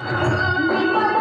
Música